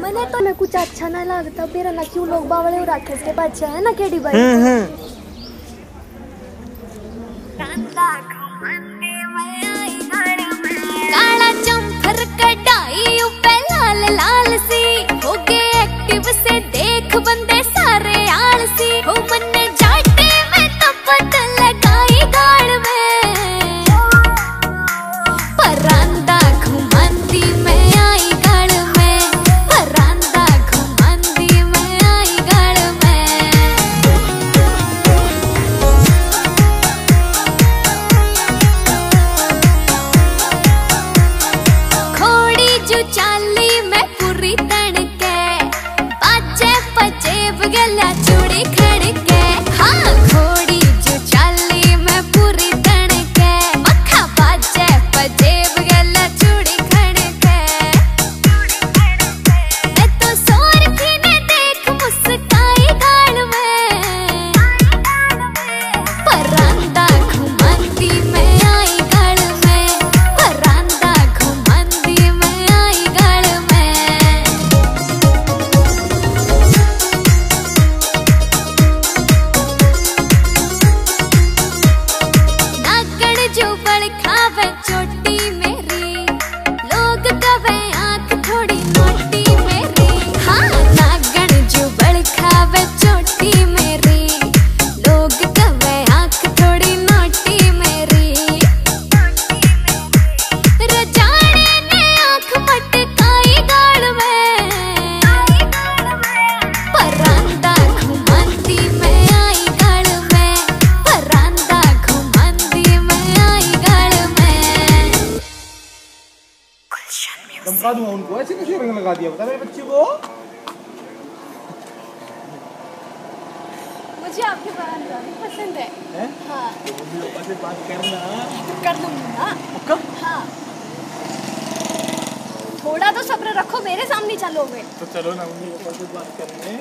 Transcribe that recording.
मैंने तो मैं कुछ अच्छा ना लगता मेरा ना क्यों लोग बावड़े और राकेश के पास है ना केडी भाई हम्म हम्म that तो दूँगा उनको ऐसे कैसे रंग लगा दिया? बता मेरे बच्चे को। मुझे आपके पसंद है, हाँ। तो कर हाँ। थोड़ा तो सब्र रखो मेरे सामने चलोगे। तो चलो ना बात करने।